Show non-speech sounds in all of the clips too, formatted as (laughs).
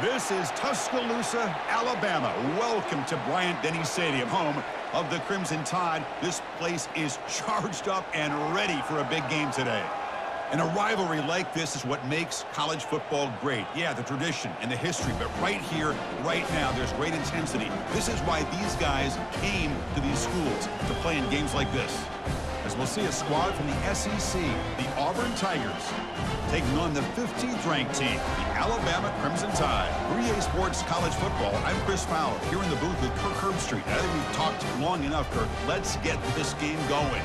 This is Tuscaloosa, Alabama. Welcome to Bryant-Denny Stadium, home of the Crimson Tide. This place is (laughs) charged up and ready for a big game today. And a rivalry like this is what makes college football great. Yeah, the tradition and the history, but right here, right now, there's great intensity. This is why these guys came to these schools to play in games like this. We'll see a squad from the SEC, the Auburn Tigers, taking on the 15th ranked team, the Alabama Crimson Tide. EA Sports College Football, I'm Chris Fowler, here in the booth with Kirk Herbstreit. I think we've talked long enough, Kirk. Let's get this game going.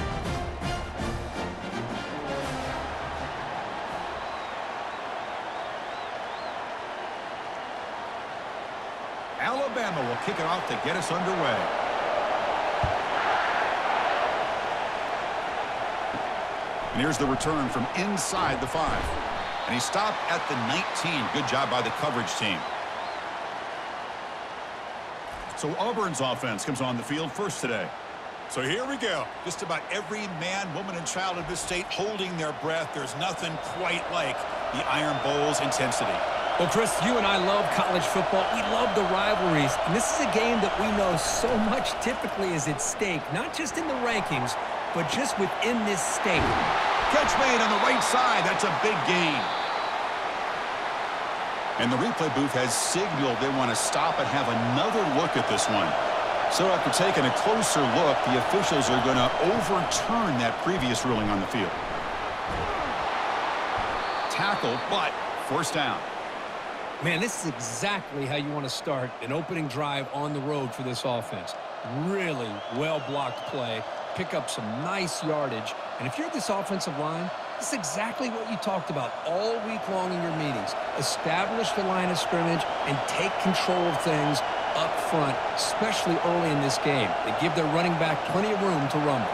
Alabama will kick it off to get us underway. And here's the return from inside the five. And he stopped at the 19. Good job by the coverage team. So Auburn's offense comes on the field first today. So here we go. Just about every man, woman, and child in this state holding their breath. There's nothing quite like the Iron Bowl's intensity. Well, Chris, you and I love college football. We love the rivalries. And this is a game that we know so much typically is at stake, not just in the rankings, but just within this state. Catch made on the right side. That's a big gain. And the replay booth has signaled they want to stop and have another look at this one. So after taking a closer look, the officials are going to overturn that previous ruling on the field. Tackle, but forced down. Man, this is exactly how you want to start an opening drive on the road for this offense. Really well-blocked play, pick up some nice yardage, and if you're this offensive line, this is exactly what you talked about all week long in your meetings. Establish the line of scrimmage and take control of things up front, especially early in this game. They give their running back plenty of room to rumble.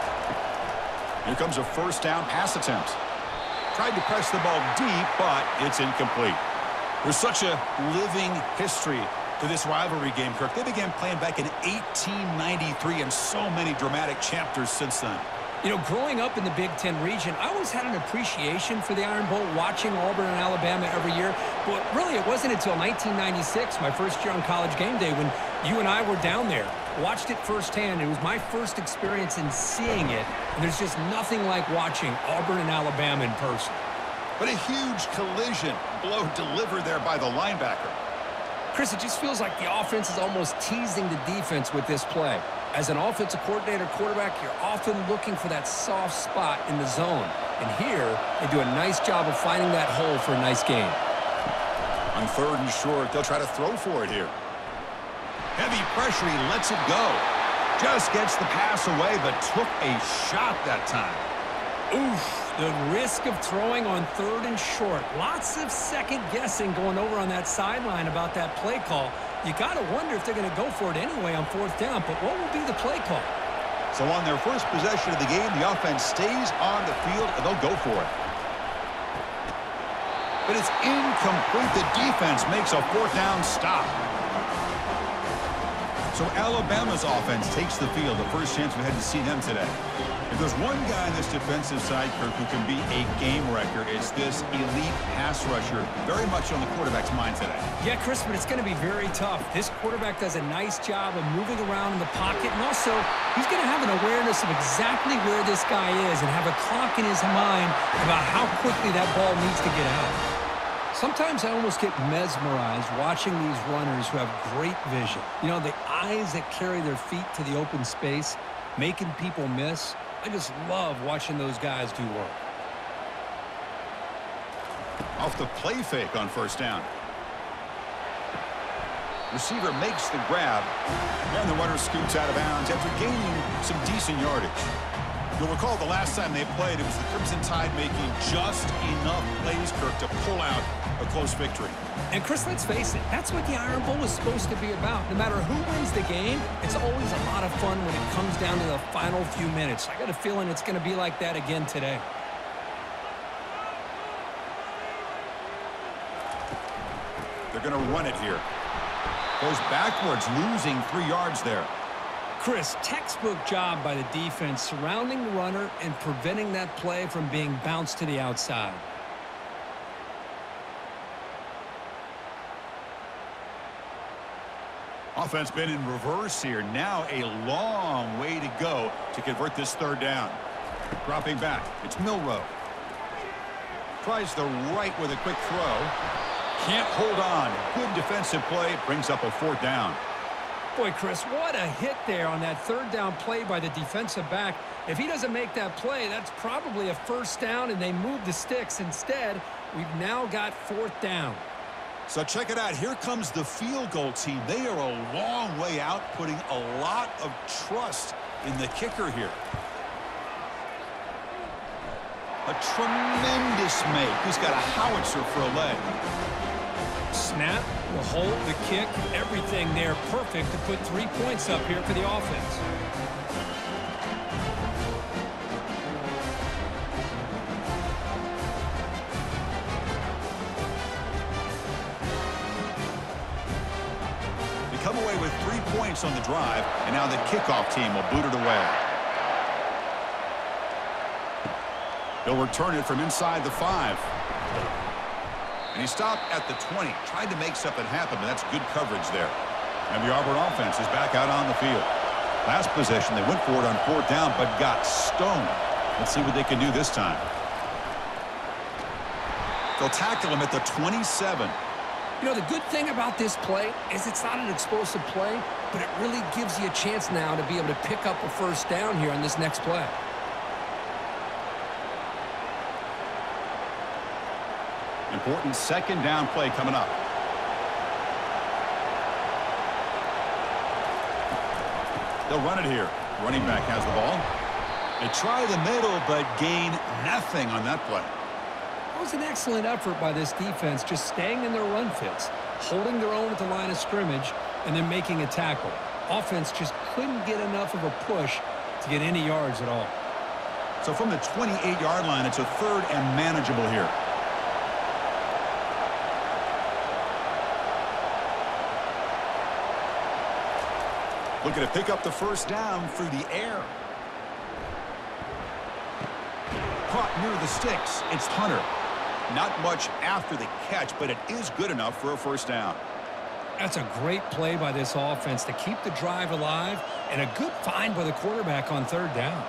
Here comes a first down pass attempt. Tried to press the ball deep, but it's incomplete. There's such a living history to this rivalry game, Kirk. They began playing back in 1893 and so many dramatic chapters since then. You know, growing up in the Big Ten region, I always had an appreciation for the Iron Bowl, watching Auburn and Alabama every year. But really, it wasn't until 1996, my first year on college game day, when you and I were down there. Watched it firsthand. It was my first experience in seeing it. And there's just nothing like watching Auburn and Alabama in person. But a huge collision. Blow delivered there by the linebacker. Chris, it just feels like the offense is almost teasing the defense with this play. As an offensive coordinator quarterback, you're often looking for that soft spot in the zone. And here, they do a nice job of finding that hole for a nice game. On third and short, they'll try to throw for it here. Heavy pressure, he lets it go. Just gets the pass away, but took a shot that time. Oof. The risk of throwing on third and short. Lots of second guessing going over on that sideline about that play call. You got to wonder if they're going to go for it anyway on fourth down, but what will be the play call? So on their first possession of the game, the offense stays on the field, and they'll go for it. But it's incomplete. The defense makes a fourth down stop. So Alabama's offense takes the field. The first chance we had to see them today. If there's one guy on this defensive side, Kirk, who can be a game wrecker, it's this elite pass rusher, very much on the quarterback's mind today. Yeah, Chris, but it's going to be very tough. This quarterback does a nice job of moving around in the pocket, and also he's going to have an awareness of exactly where this guy is and have a clock in his mind about how quickly that ball needs to get out. Sometimes I almost get mesmerized watching these runners who have great vision. You know, the eyes that carry their feet to the open space, making people miss. I just love watching those guys do work. Off the play fake on first down. Receiver makes the grab, and the runner scoots out of bounds after gaining some decent yardage. You'll recall the last time they played, it was the Crimson Tide making just enough plays, Kirk, to pull out a close victory. And Chris, let's face it, that's what the Iron Bowl is supposed to be about. No matter who wins the game, it's always a lot of fun when it comes down to the final few minutes. I got a feeling it's going to be like that again today. They're going to run it here. Goes backwards, losing three yards there. Chris, textbook job by the defense surrounding the runner and preventing that play from being bounced to the outside. Offense been in reverse here. Now a long way to go to convert this third down. Dropping back. It's Milroe. Tries the right with a quick throw. Can't hold on. Good defensive play. Brings up a fourth down. Boy, Chris, what a hit there on that third down play by the defensive back. If he doesn't make that play, that's probably a first down, and they move the sticks. Instead, we've now got fourth down. So check it out. Here comes the field goal team. They are a long way out, putting a lot of trust in the kicker here. A tremendous make. He's got a howitzer for a leg. Snap, the hold, the kick, everything there perfect to put three points up here for the offense. They come away with three points on the drive, and now the kickoff team will boot it away. They'll return it from inside the five. And he stopped at the 20. Tried to make something happen, but that's good coverage there. And the Auburn offense is back out on the field. Last possession, they went for it on fourth down, but got stoned. Let's see what they can do this time. They'll tackle him at the 27. You know, the good thing about this play is it's not an explosive play, but it really gives you a chance now to be able to pick up a first down here on this next play. Important second down play coming up. They'll run it here. Running back has the ball. They try the middle, but gain nothing on that play. It was an excellent effort by this defense, just staying in their run fits, holding their own at the line of scrimmage, and then making a tackle. Offense just couldn't get enough of a push to get any yards at all. So from the 28-yard line, it's a third and manageable here. Looking to pick up the first down through the air. Caught near the sticks. It's Hunter. Not much after the catch, but it is good enough for a first down. That's a great play by this offense to keep the drive alive and a good find by the quarterback on third down.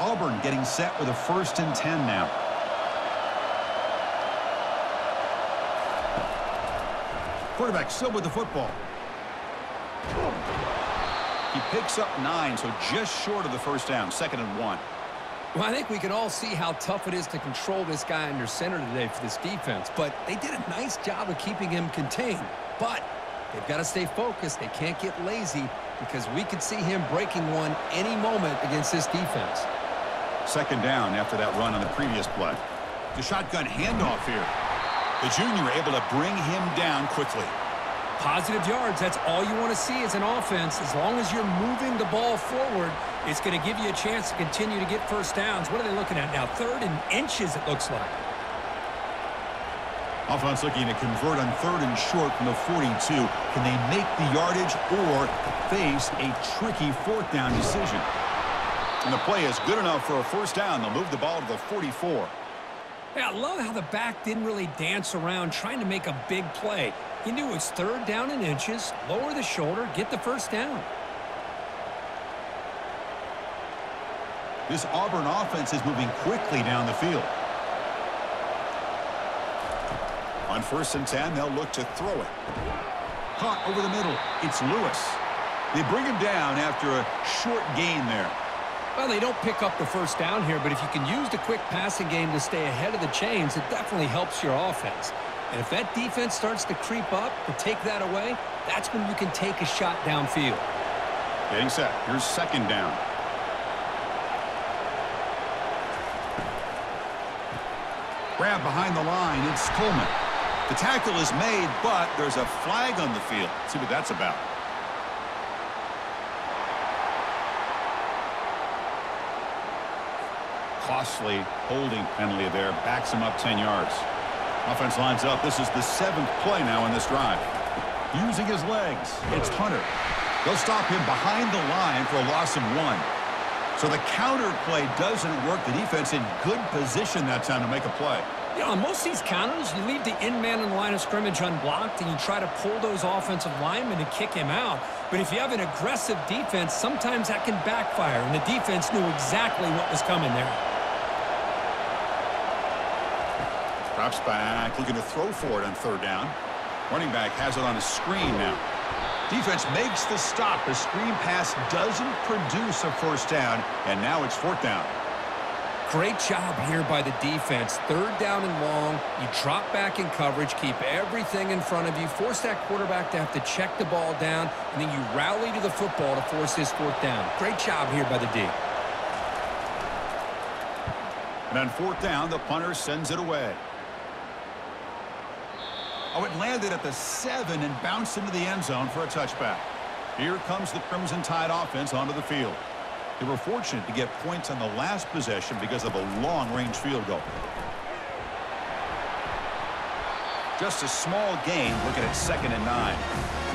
Auburn getting set with a first and 10 now. Quarterback still with the football. He picks up nine, so just short of the first down, second and one. Well, I think we can all see how tough it is to control this guy under center today for this defense, but they did a nice job of keeping him contained. But they've got to stay focused. They can't get lazy because we could see him breaking one any moment against this defense. Second down after that run on the previous play. The shotgun handoff here. The junior able to bring him down quickly. Positive yards, that's all you want to see as an offense. As long as you're moving the ball forward, it's going to give you a chance to continue to get first downs. What are they looking at now? Third and inches, it looks like. Offense looking to convert on third and short from the 42. Can they make the yardage or face a tricky fourth down decision? And the play is good enough for a first down. They'll move the ball to the 44. Yeah, I love how the back didn't really dance around trying to make a big play. He knew it's third down in inches, lower the shoulder, get the first down. This Auburn offense is moving quickly down the field. On first and 10, they'll look to throw it. Caught over the middle. It's Lewis. They bring him down after a short gain there. Well, they don't pick up the first down here, but if you can use the quick passing game to stay ahead of the chains, it definitely helps your offense. And if that defense starts to creep up to take that away, that's when you can take a shot downfield. Getting set. Here's second down. Grab behind the line. It's Coleman. The tackle is made, but there's a flag on the field. See what that's about. Costly holding penalty there. Backs him up 10 yards. Offense lines up. This is the seventh play now in this drive. Using his legs, it's Hunter. They'll stop him behind the line for a loss of one. So the counter play doesn't work. The defense in good position that time to make a play. Know, on most of these counters, you leave the in-man in the line of scrimmage unblocked, and you try to pull those offensive linemen to kick him out. But if you have an aggressive defense, sometimes that can backfire, and the defense knew exactly what was coming there. Drops back, looking to throw for it on third down. Running back has it on a screen now. Defense makes the stop. The screen pass doesn't produce a first down, and now it's fourth down. Great job here by the defense. Third down and long. You drop back in coverage, keep everything in front of you, force that quarterback to have to check the ball down, and then you rally to the football to force this fourth down. Great job here by the D. And on fourth down, the punter sends it away. Oh, it landed at the seven and bounced into the end zone for a touchback. Here comes the Crimson Tide offense onto the field. They were fortunate to get points on the last possession because of a long-range field goal. Just a small gain looking at second and nine.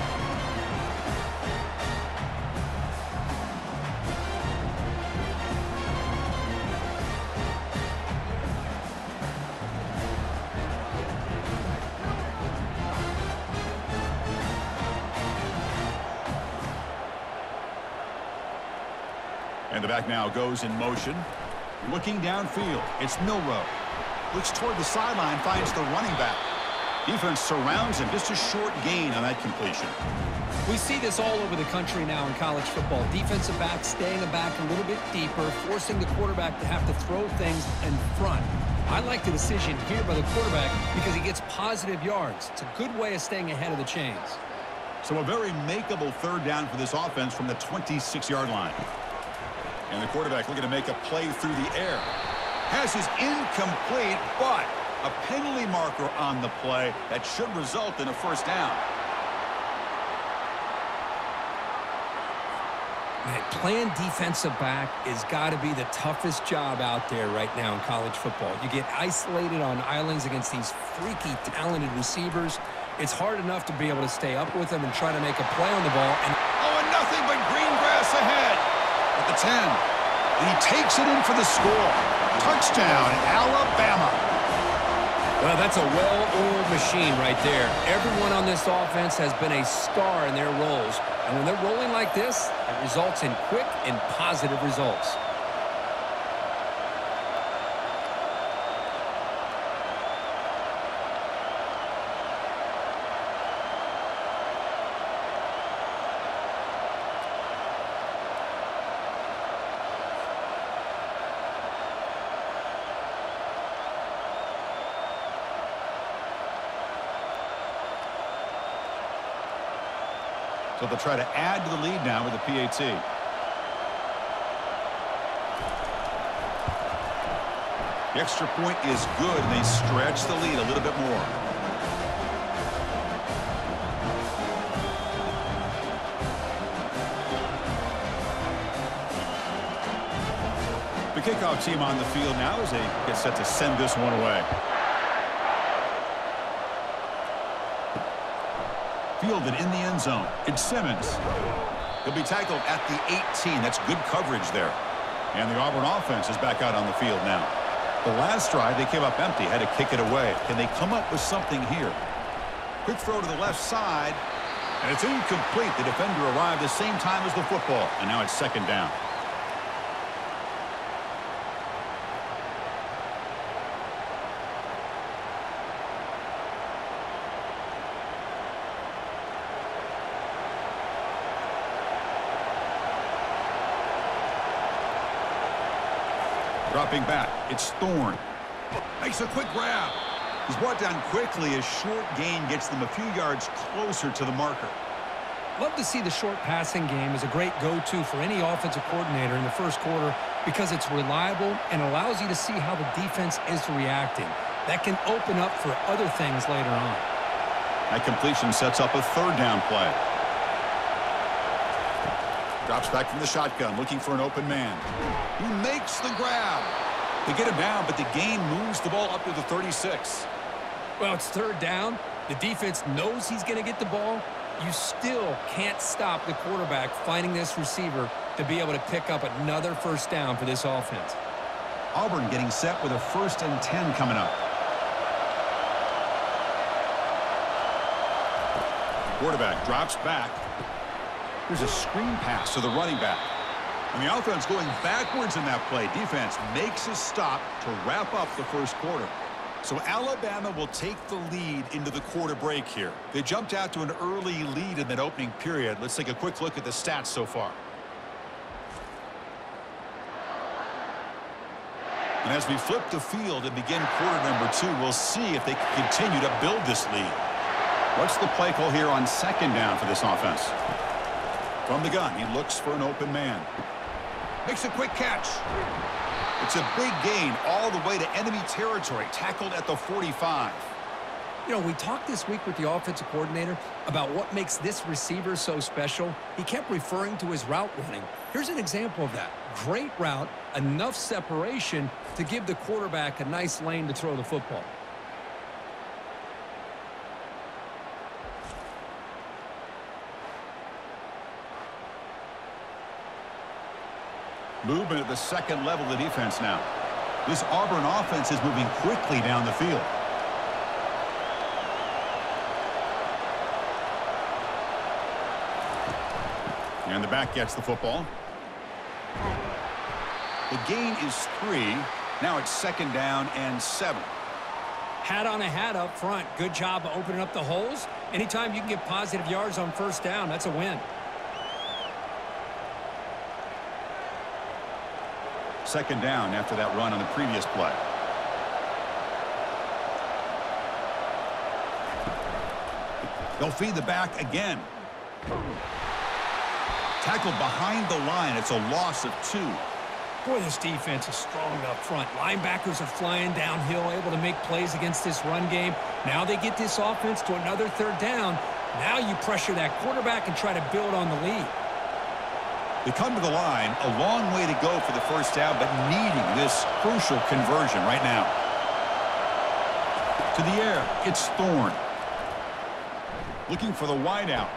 Now goes in motion. Looking downfield. It's Milroe. Looks toward the sideline, finds the running back. Defense surrounds him. Just a short gain on that completion. We see this all over the country now in college football. Defensive backs staying back a little bit deeper, forcing the quarterback to have to throw things in front. I like the decision here by the quarterback because he gets positive yards. It's a good way of staying ahead of the chains. So a very makeable third down for this offense from the 26-yard line. And the quarterback looking to make a play through the air. Has his incomplete, but a penalty marker on the play that should result in a first down. Man, playing defensive back is got to be the toughest job out there right now in college football. You get isolated on islands against these freaky, talented receivers. It's hard enough to be able to stay up with them and try to make a play on the ball. And oh, and nothing but green grass ahead at the 10. And he takes it in for the score. Touchdown, Alabama. Well, that's a well-oiled machine right there. Everyone on this offense has been a star in their roles. And when they're rolling like this, it results in quick and positive results. So they'll try to add to the lead now with the PAT. The extra point is good, and they stretch the lead a little bit more. The kickoff team on the field now as they get set to send this one away. Fielded in the end zone. It's Simmons. He'll be tackled at the 18. That's good coverage there. And the Auburn offense is back out on the field now. The last drive, they came up empty, had to kick it away. Can they come up with something here? Quick throw to the left side, and it's incomplete. The defender arrived the same time as the football, and now it's second down. Dropping back, it's Thorne. Makes a quick grab. He's brought down quickly. A short gain gets them a few yards closer to the marker. Love to see the short passing game as a great go-to for any offensive coordinator in the first quarter because it's reliable and allows you to see how the defense is reacting. That can open up for other things later on. That completion sets up a third down play. Drops back from the shotgun, looking for an open man. He makes the grab. They get him down, but the game moves the ball up to the 36. Well, it's third down. The defense knows he's going to get the ball. You still can't stop the quarterback finding this receiver to be able to pick up another first down for this offense. Auburn getting set with a first and 10 coming up. Quarterback drops back. There's a screen pass to the running back. And the offense going backwards in that play. Defense makes a stop to wrap up the first quarter. So Alabama will take the lead into the quarter break here. They jumped out to an early lead in that opening period. Let's take a quick look at the stats so far. And as we flip the field and begin quarter number two, we'll see if they can continue to build this lead. What's the play call here on second down for this offense? From the gun, he looks for an open man. Makes a quick catch. It's a big gain all the way to enemy territory, tackled at the 45. You know, we talked this week with the offensive coordinator about what makes this receiver so special. He kept referring to his route running. Here's an example of that. Great route, enough separation to give the quarterback a nice lane to throw the football. Movement at the second level of the defense now. This Auburn offense is moving quickly down the field. And the back gets the football. The gain is three. Now it's second down and seven. Hat on a hat up front. Good job opening up the holes. Anytime you can get positive yards on first down, that's a win. Second down after that run on the previous play. They'll feed the back again. Tackled behind the line. It's a loss of two. Boy, this defense is strong up front. Linebackers are flying downhill, able to make plays against this run game. Now they get this offense to another third down. Now you pressure that quarterback and try to build on the lead. They come to the line, a long way to go for the first down, but needing this crucial conversion right now. To the air, it's Thorne. Looking for the wideout.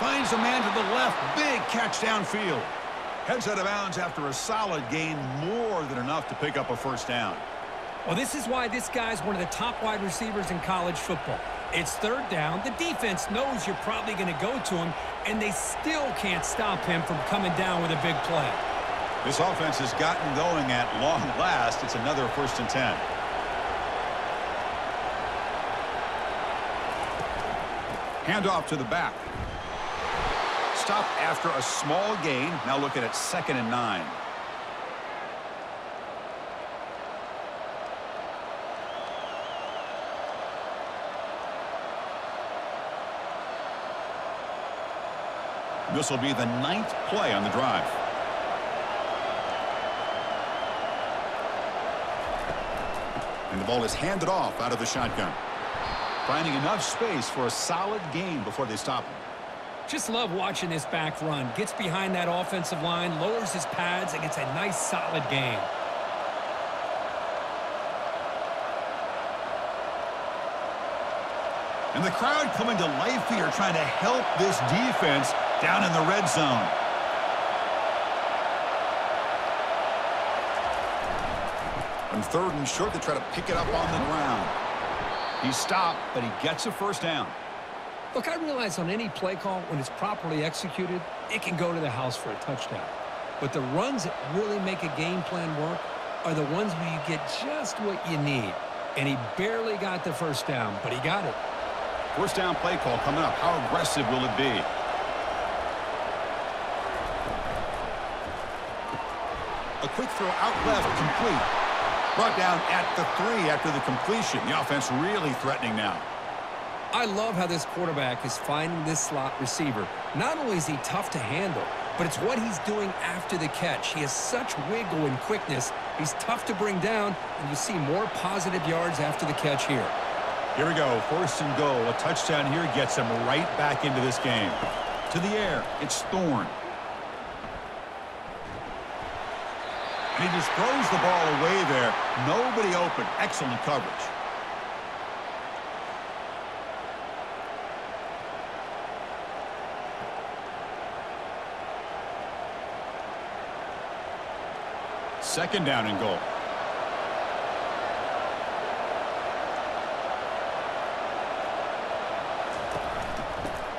Finds a man to the left. Big catch downfield. Heads out of bounds after a solid gain, more than enough to pick up a first down. Well, this is why this guy's one of the top wide receivers in college football. It's third down. The defense knows you're probably going to go to him, and they still can't stop him from coming down with a big play. This offense has gotten going at long last. It's another first and ten. Handoff to the back. Stop after a small gain. Now looking at second and nine. This will be the ninth play on the drive. And the ball is handed off out of the shotgun. Finding enough space for a solid gain before they stop him. Just love watching this back run. Gets behind that offensive line, lowers his pads, and gets a nice solid gain. And the crowd coming to life here trying to help this defense down in the red zone. On third and short, they try to pick it up on the ground. He stopped, but he gets a first down. Look, I realize on any play call, when it's properly executed, it can go to the house for a touchdown. But the runs that really make a game plan work are the ones where you get just what you need. And he barely got the first down, but he got it. First down play call coming up. How aggressive will it be? A quick throw out left, complete. Brought down at the three after the completion. The offense really threatening now. I love how this quarterback is finding this slot receiver. Not only is he tough to handle, but it's what he's doing after the catch. He has such wiggle and quickness. He's tough to bring down, and you see more positive yards after the catch here. Here we go. First and goal. A touchdown here gets him right back into this game. To the air. It's Thorne. He just throws the ball away there. Nobody open. Excellent coverage. Second down and goal.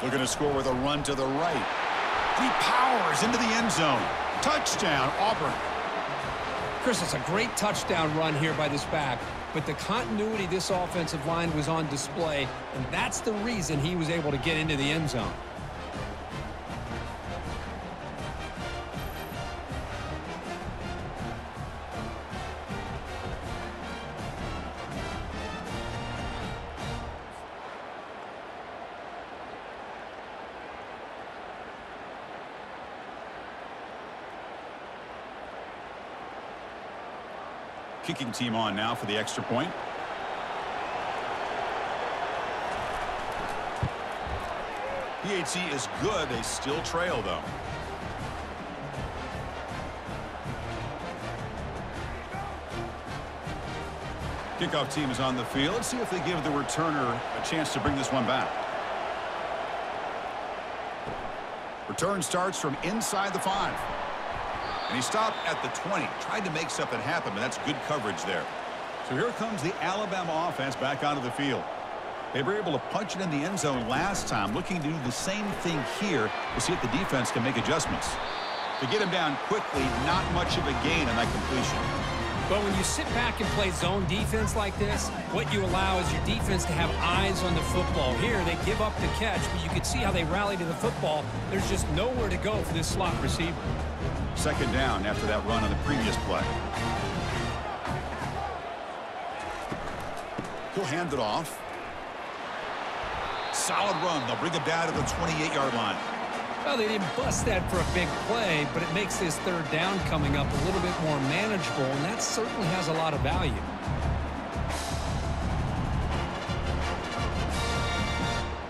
Looking to score with a run to the right. He powers into the end zone. Touchdown, Auburn. Chris, it's a great touchdown run here by this back, but the continuity this offensive line was on display, and that's the reason he was able to get into the end zone. Kicking team on now for the extra point. PAT is good. They still trail, though. Kickoff team is on the field. Let's see if they give the returner a chance to bring this one back. Return starts from inside the five. And he stopped at the 20. Tried to make something happen, but that's good coverage there. So here comes the Alabama offense back onto the field. They were able to punch it in the end zone last time, looking to do the same thing here to see if the defense can make adjustments. To get him down quickly, not much of a gain on that completion. But when you sit back and play zone defense like this, what you allow is your defense to have eyes on the football. Here, they give up the catch, but you can see how they rally to the football. There's just nowhere to go for this slot receiver. Second down after that run on the previous play. He'll hand it off. Solid run. They'll bring it down to the 28-yard line. Well, they didn't bust that for a big play, but it makes this third down coming up a little bit more manageable, and that certainly has a lot of value.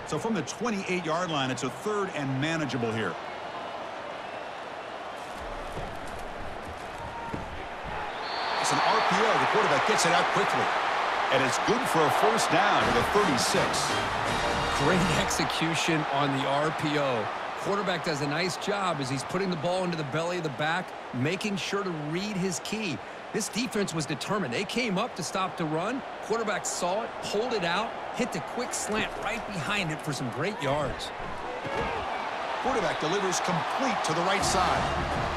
So from the 28-yard line, it's a third and manageable here. It's an RPO. The quarterback gets it out quickly. And it's good for a first down to the 36. Great (laughs) execution on the RPO. Quarterback does a nice job as he's putting the ball into the belly of the back, making sure to read his key. This defense was determined. They came up to stop the run. Quarterback saw it, pulled it out, hit the quick slant right behind it for some great yards. Quarterback delivers complete to the right side.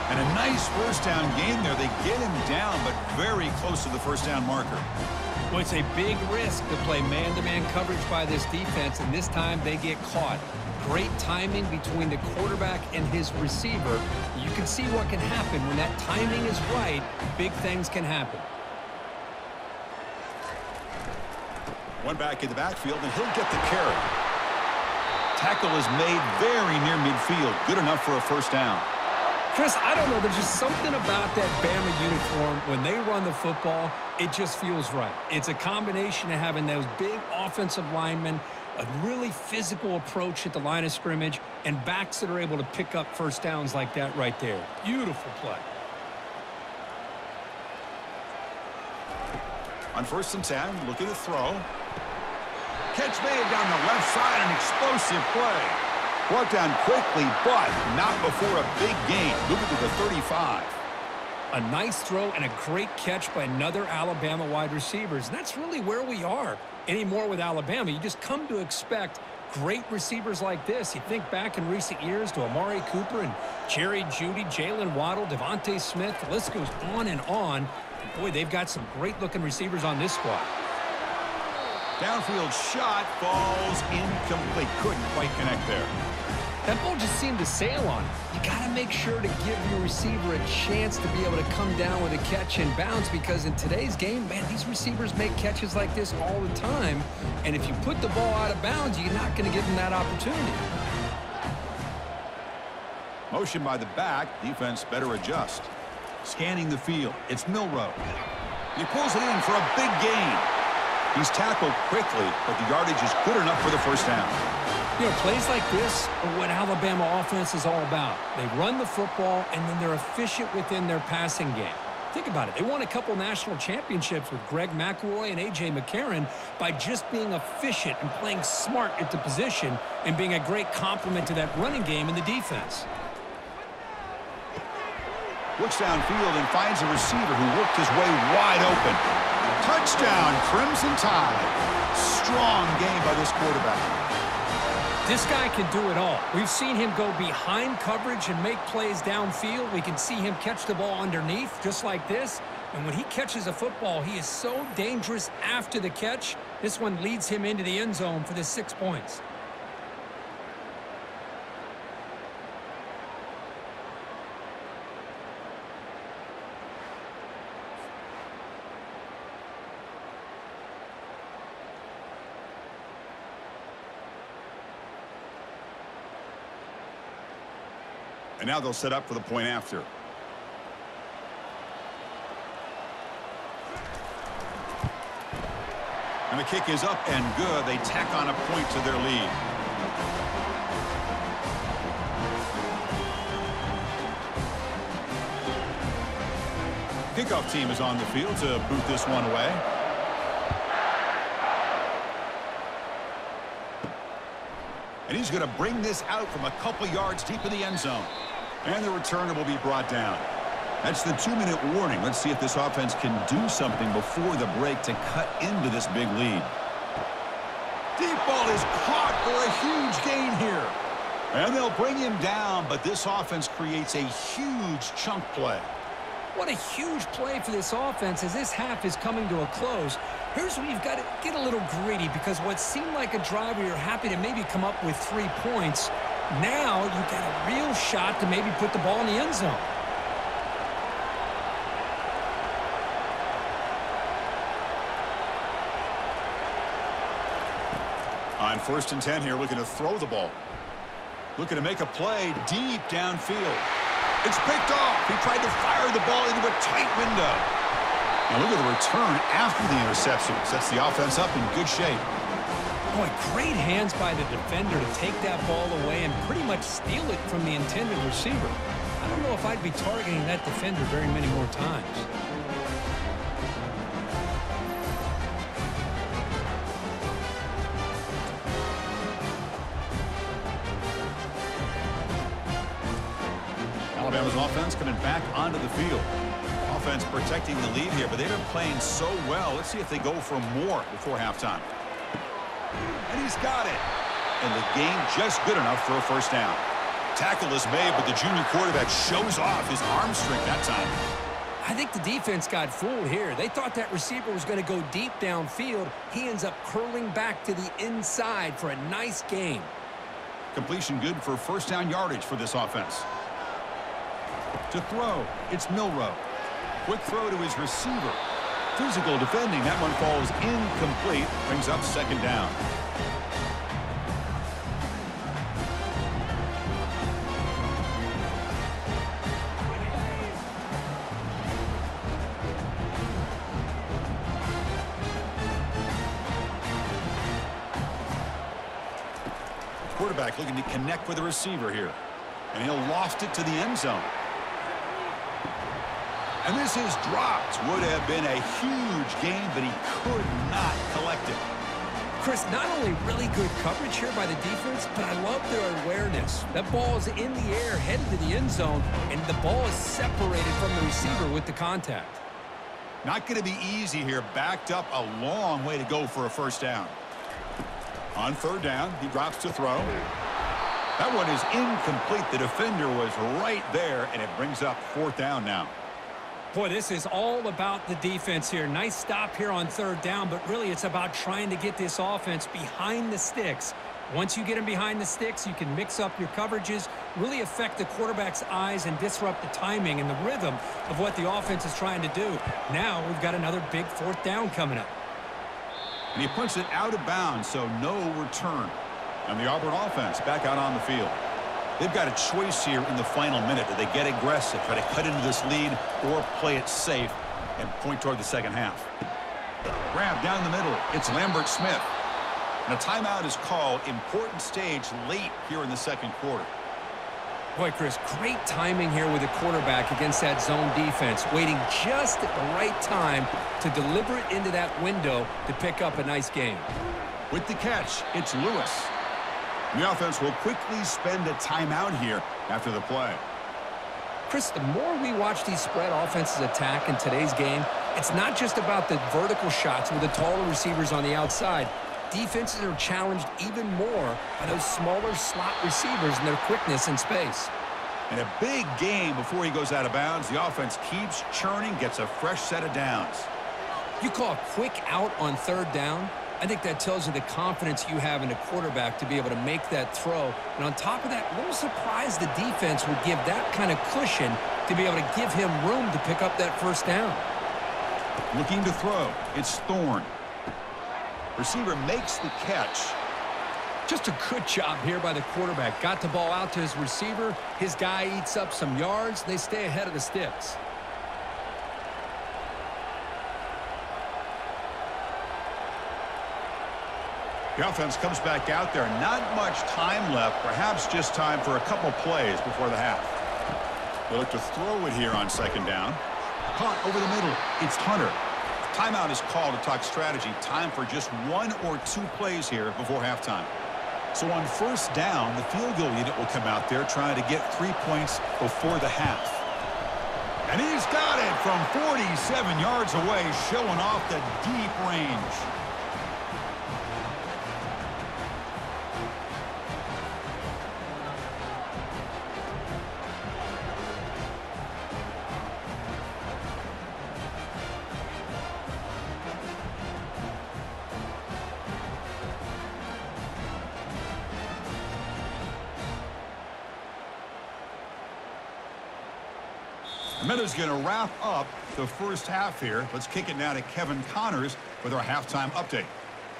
And a nice first down game there. They get him down, but very close to the first down marker. Well, it's a big risk to play man-to-man -man coverage by this defense, and this time they get caught. Great timing between the quarterback and his receiver. You can see what can happen. When that timing is right, big things can happen. One back in the backfield, and he'll get the carry. Tackle is made very near midfield. Good enough for a first down. Chris, I don't know. There's just something about that Bama uniform. When they run the football, it just feels right. It's a combination of having those big offensive linemen, a really physical approach at the line of scrimmage, and backs that are able to pick up first downs like that right there. Beautiful play. On first and 10, looking to throw. Catch made down the left side, an explosive play. Brought down quickly, but not before a big gain. Moving to the 35. A nice throw and a great catch by another Alabama wide receivers. And that's really where we are anymore with Alabama. You just come to expect great receivers like this. You think back in recent years to Amari Cooper and Jerry Jeudy, Jaylen Waddle, DeVonta Smith. The list goes on and on. And boy, they've got some great-looking receivers on this squad. Downfield shot falls incomplete. Couldn't quite connect there. That ball just seemed to sail on. You got to make sure to give your receiver a chance to be able to come down with a catch and bounce because in today's game, man, these receivers make catches like this all the time. And if you put the ball out of bounds, you're not going to give them that opportunity. Motion by the back. Defense better adjust. Scanning the field. It's Milroe. He pulls it in for a big gain. He's tackled quickly, but the yardage is good enough for the first down. You know, plays like this are what Alabama offense is all about. They run the football, and then they're efficient within their passing game. Think about it. They won a couple national championships with Greg McElroy and A.J. McCarron by just being efficient and playing smart at the position and being a great complement to that running game in the defense. Looks downfield and finds a receiver who worked his way wide open. Touchdown, Crimson Tide. Strong game by this quarterback. This guy can do it all. We've seen him go behind coverage and make plays downfield. We can see him catch the ball underneath, just like this. And when he catches a football, he is so dangerous after the catch. This one leads him into the end zone for the six points. Now they'll set up for the point after. And the kick is up and good. They tack on a point to their lead. Kickoff team is on the field to boot this one away. And he's going to bring this out from a couple yards deep in the end zone. And the returner will be brought down. That's the two-minute warning. Let's see if this offense can do something before the break to cut into this big lead. Deep ball is caught for a huge gain here. And they'll bring him down, but this offense creates a huge chunk play. What a huge play for this offense as this half is coming to a close. Here's where you've got to get a little greedy because what seemed like a drive where you're happy to maybe come up with three points, now you've got a real shot to maybe put the ball in the end zone. On first and 10 here, looking to throw the ball. Looking to make a play deep downfield. It's picked off. He tried to fire the ball into a tight window. Now look at the return after the interception. Sets the offense up in good shape. Boy, great hands by the defender to take that ball away and pretty much steal it from the intended receiver. I don't know if I'd be targeting that defender very many more times. Alabama's offense coming back onto the field. Offense protecting the lead here, but they've been playing so well. Let's see if they go for more before halftime. He's got it. And the game just good enough for a first down. Tackle is made, but the junior quarterback shows off his arm strength that time. I think the defense got fooled here. They thought that receiver was going to go deep downfield. He ends up curling back to the inside for a nice gain. Completion good for first down yardage for this offense. To throw, it's Milroe. Quick throw to his receiver. Physical defending. That one falls incomplete. Brings up second down. With the receiver here. And he'll loft it to the end zone. And this is dropped. Would have been a huge gain, but he could not collect it. Chris, not only really good coverage here by the defense, but I love their awareness. That ball is in the air, headed to the end zone, and the ball is separated from the receiver with the contact. Not going to be easy here. Backed up a long way to go for a first down. On third down, he drops to throw. That one is incomplete. The defender was right there, and it brings up fourth down now. Boy, this is all about the defense here. Nice stop here on third down, but really it's about trying to get this offense behind the sticks. Once you get them behind the sticks, you can mix up your coverages, really affect the quarterback's eyes and disrupt the timing and the rhythm of what the offense is trying to do. Now we've got another big fourth down coming up. And he puts it out of bounds, so no return. And the Auburn offense back out on the field. They've got a choice here in the final minute. Do they get aggressive, try to cut into this lead, or play it safe and point toward the second half? Grab down the middle. It's Lambert Smith. And a timeout is called. Important stage late here in the second quarter. Boy, Chris, great timing here with the quarterback against that zone defense, waiting just at the right time to deliver it into that window to pick up a nice game. With the catch, it's Lewis. The offense will quickly spend a timeout here after the play. Chris, the more we watch these spread offenses attack in today's game, it's not just about the vertical shots with the taller receivers on the outside. defenses are challenged even more by those smaller slot receivers and their quickness in space. And a big game before he goes out of bounds. The offense keeps churning, gets a fresh set of downs. You call a quick out on third down, I think that tells you the confidence you have in a quarterback to be able to make that throw. And on top of that, a little surprised the defense would give that kind of cushion to be able to give him room to pick up that first down. Looking to throw. It's Thorne. Receiver makes the catch. Just a good job here by the quarterback. Got the ball out to his receiver. His guy eats up some yards. They stay ahead of the sticks. The offense comes back out there. Not much time left. Perhaps just time for a couple plays before the half. They look to throw it here on second down. Caught over the middle. It's Hunter. Timeout is called to talk strategy. Time for just one or two plays here before halftime. So on first down, the field goal unit will come out there trying to get three points before the half. And he's got it from 47 yards away, showing off the deep range. Miller's going to wrap up the first half here. Let's kick it now to Kevin Connors with our halftime update.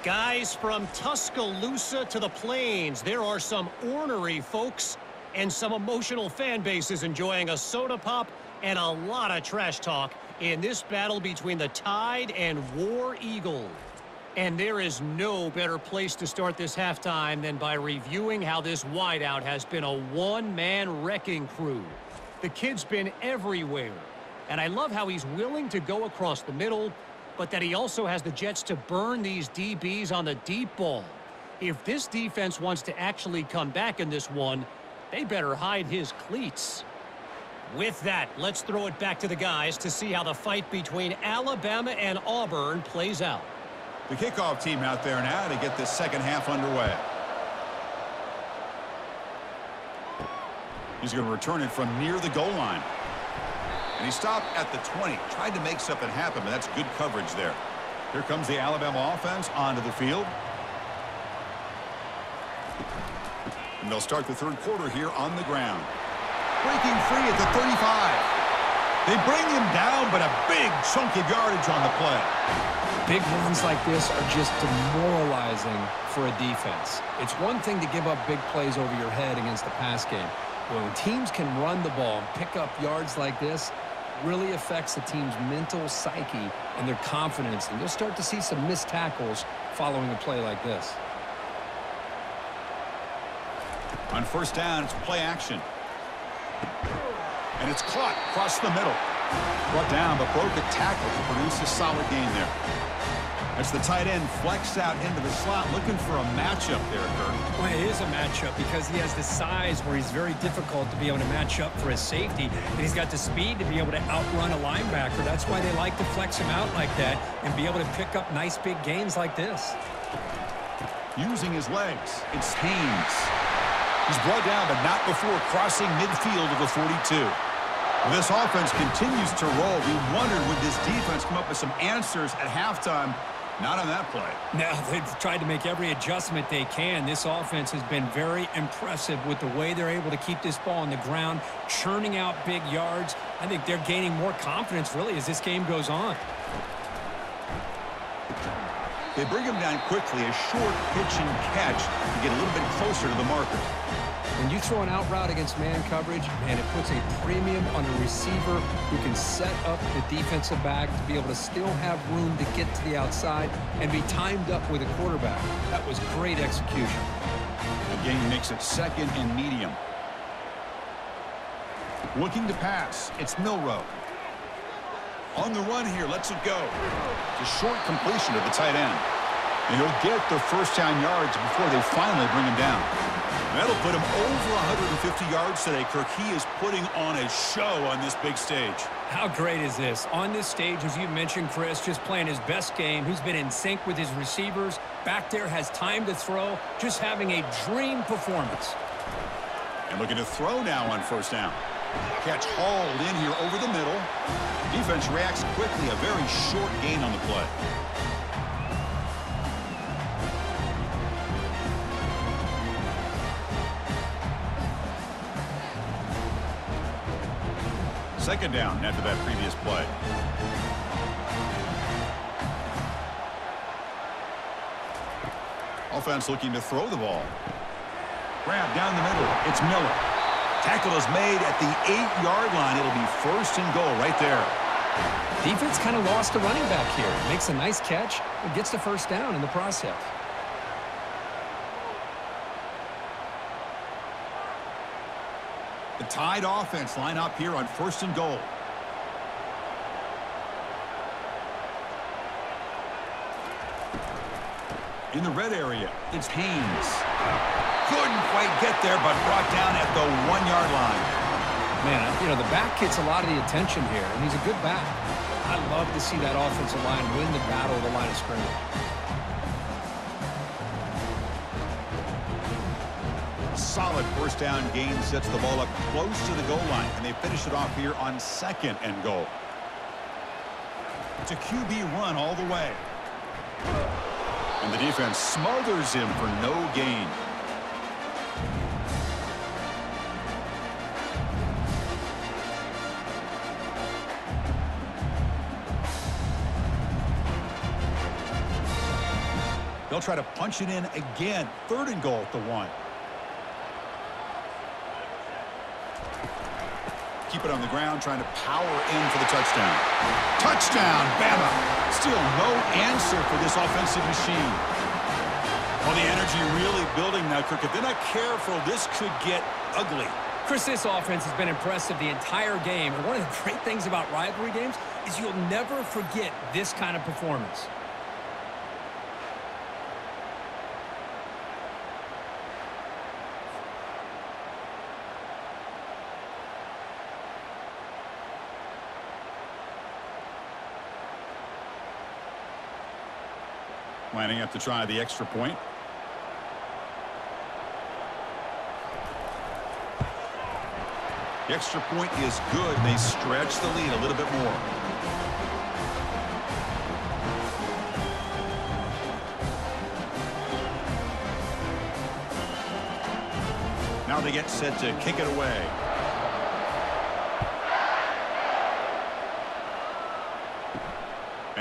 Guys, from Tuscaloosa to the Plains, there are some ornery folks and some emotional fan bases enjoying a soda pop and a lot of trash talk in this battle between the Tide and War Eagle. And there is no better place to start this halftime than by reviewing how this wideout has been a one-man wrecking crew. The kid's been everywhere. And I love how he's willing to go across the middle, but that he also has the Jets to burn these DBs on the deep ball. If this defense wants to actually come back in this one, they better hide his cleats. With that, let's throw it back to the guys to see how the fight between Alabama and Auburn plays out. The kickoff team out there now to get this second half underway. He's going to return it from near the goal line. And he stopped at the 20. Tried to make something happen, but that's good coverage there. Here comes the Alabama offense onto the field. And they'll start the third quarter here on the ground. Breaking free at the 35. They bring him down, but a big chunk of yardage on the play. Big runs like this are just demoralizing for a defense. It's one thing to give up big plays over your head against the pass game. When teams can run the ball and pick up yards like this, really affects the team's mental psyche and their confidence. And you'll start to see some missed tackles following a play like this. On first down, it's play action. And it's caught across the middle. Brought down, but broke a tackle to produce a solid gain there. As the tight end flexed out into the slot, looking for a matchup there, Kirk. Well, it is a matchup because he has the size where he's very difficult to be able to match up for his safety. And he's got the speed to be able to outrun a linebacker. That's why they like to flex him out like that and be able to pick up nice big gains like this. Using his legs, it's Haynes. He's brought down, but not before crossing midfield of the 42. This offense continues to roll. We wondered would this defense come up with some answers at halftime. Not on that play. Now, (laughs) they've tried to make every adjustment they can. This offense has been very impressive with the way they're able to keep this ball on the ground, churning out big yards. I think they're gaining more confidence, really, as this game goes on. They bring him down quickly, a short pitch and catch to get a little bit closer to the marker. When you throw an out route against man coverage, man, it puts a premium on a receiver who can set up the defensive back to be able to still have room to get to the outside and be timed up with a quarterback. That was great execution. The game makes it second and medium. Looking to pass. It's Milroe. On the run here, lets it go. A short completion to the tight end. And he'll get the first down yards before they finally bring him down. That'll put him over 150 yards today, Kirk. He is putting on a show on this big stage. How great is this? On this stage, as you mentioned, Chris, just playing his best game. He's been in sync with his receivers. Back there has time to throw. Just having a dream performance. And looking to throw now on first down. Catch hauled in here over the middle. Defense reacts quickly. A very short gain on the play. Second down after that previous play. Offense looking to throw the ball. Grab down the middle. It's Miller. Tackle is made at the eight-yard line. It'll be first and goal right there. Defense kind of lost a running back here. Makes a nice catch and gets the first down in the process. Tied offense line up here on first and goal. In the red area, it's Haynes. Couldn't quite get there, but brought down at the one-yard line. Man, you know, the back gets a lot of the attention here, and he's a good back. I love to see that offensive line win the battle of the line of scrimmage. Solid first down gain sets the ball up close to the goal line, and they finish it off here on second and goal. It's a QB run all the way. And the defense smothers him for no gain. They'll try to punch it in again. Third and goal at the one. Keep it on the ground, trying to power in for the touchdown. Touchdown, Bama. Still no answer for this offensive machine. Well, the energy really building now, Kirk. If they're not careful, this could get ugly. Chris, this offense has been impressive the entire game. And one of the great things about rivalry games is you'll never forget this kind of performance. Lining up to try the extra point. The extra point is good. They stretch the lead a little bit more. Now they get set to kick it away.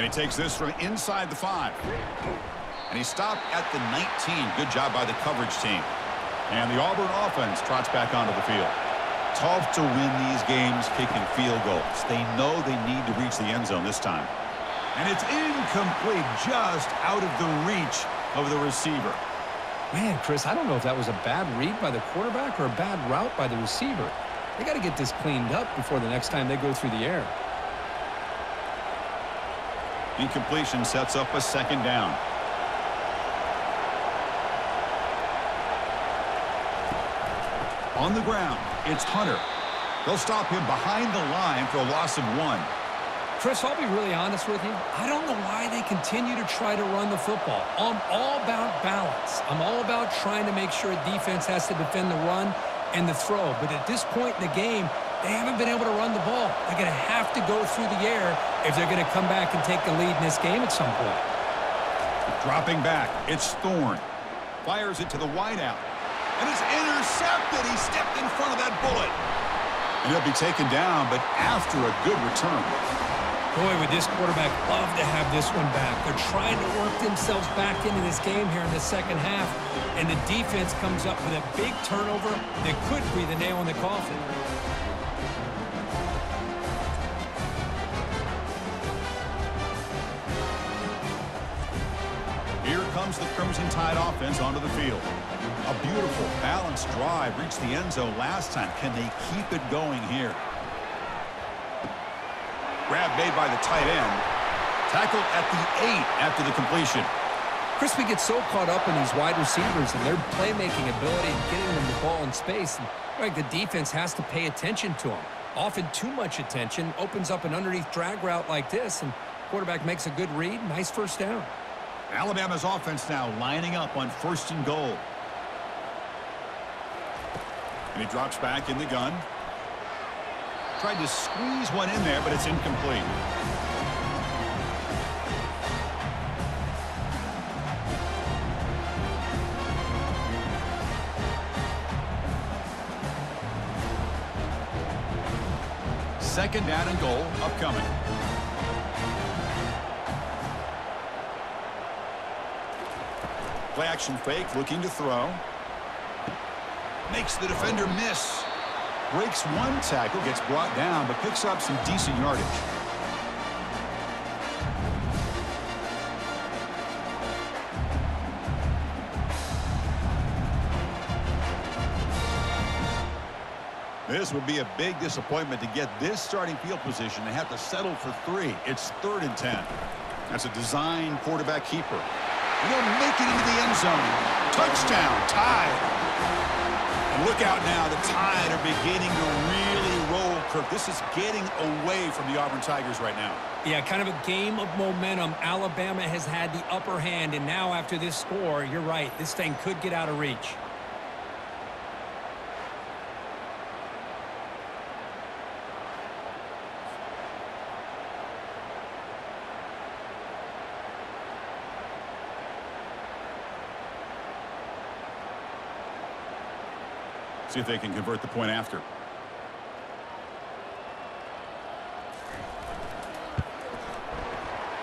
And he takes this from inside the five. And he stopped at the 19. Good job by the coverage team. And the Auburn offense trots back onto the field. Tough to win these games kicking field goals. They know they need to reach the end zone this time. And it's incomplete, just out of the reach of the receiver. Man, Chris, I don't know if that was a bad read by the quarterback or a bad route by the receiver. They got to get this cleaned up before the next time they go through the air. Incompletion sets up a second down. On the ground, it's Hunter. They'll stop him behind the line for a loss of one. Chris, I'll be really honest with you. I don't know why they continue to try to run the football. I'm all about balance. I'm all about trying to make sure a defense has to defend the run and the throw. But at this point in the game, they haven't been able to run the ball. They're going to have to go through the air if they're going to come back and take the lead in this game at some point. Dropping back, it's Thorne. Fires it to the wideout. And it's intercepted. He stepped in front of that bullet. And he'll be taken down, but after a good return. Boy, would this quarterback love to have this one back. They're trying to work themselves back into this game here in the second half. And the defense comes up with a big turnover that could be the nail in the coffin. Comes the Crimson Tide offense onto the field. A beautiful, balanced drive reached the end zone last time. Can they keep it going here? Grab made by the tight end. Tackled at the eight after the completion. Chris, we get so caught up in these wide receivers and their playmaking ability and getting them the ball in space. And like the defense has to pay attention to them. Often too much attention opens up an underneath drag route like this, and quarterback makes a good read. Nice first down. Alabama's offense now lining up on first and goal. And he drops back in the gun. Tried to squeeze one in there, but it's incomplete. Second down and goal upcoming. Play action fake, looking to throw. Makes the defender miss. Breaks one tackle, gets brought down, but picks up some decent yardage. This would be a big disappointment to get this starting field position. They have to settle for three. It's third and ten. That's a design quarterback keeper. They'll make it into the end zone. Touchdown, Tide. And look out now, the Tide are beginning to really roll, Kirk. This is getting away from the Auburn Tigers right now. Yeah, kind of a game of momentum. Alabama has had the upper hand, and now after this score, you're right, this thing could get out of reach. See if they can convert the point after.